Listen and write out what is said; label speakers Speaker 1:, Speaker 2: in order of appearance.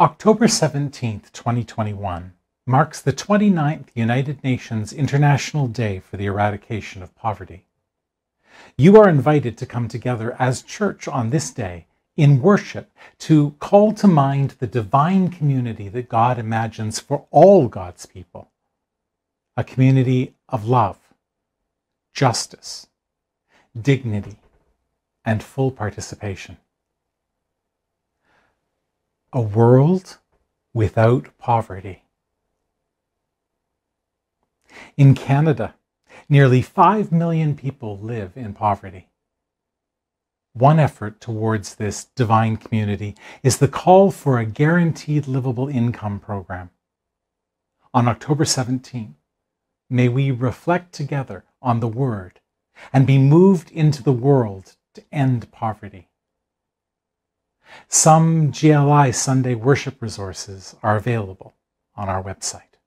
Speaker 1: October 17, 2021 marks the 29th United Nations International Day for the Eradication of Poverty. You are invited to come together as church on this day in worship to call to mind the divine community that God imagines for all God's people. A community of love, justice, dignity, and full participation a world without poverty. In Canada, nearly 5 million people live in poverty. One effort towards this divine community is the call for a guaranteed livable income program. On October 17, may we reflect together on the Word and be moved into the world to end poverty. Some GLI Sunday worship resources are available on our website.